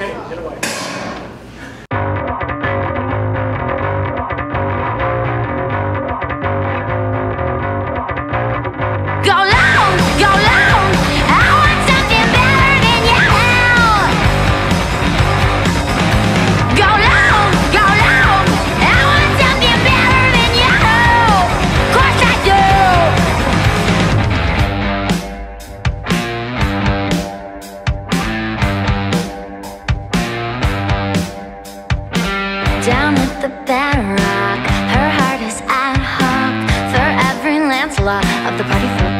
Okay, get away. Down at the bedrock, her heart is ad hoc for every Lancelot of the party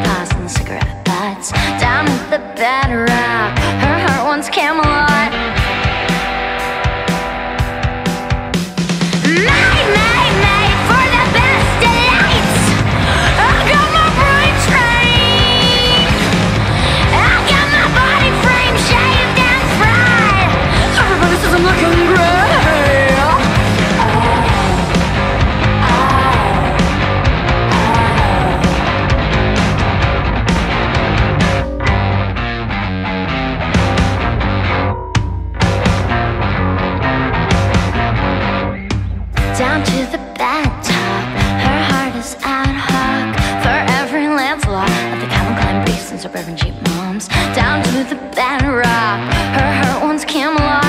suburban Jeep moms. Down to the bedrock. Her heart wants Camelot,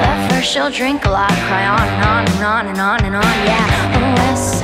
but first she'll drink a lot, cry on and on and on and on and on. Yeah, oh, west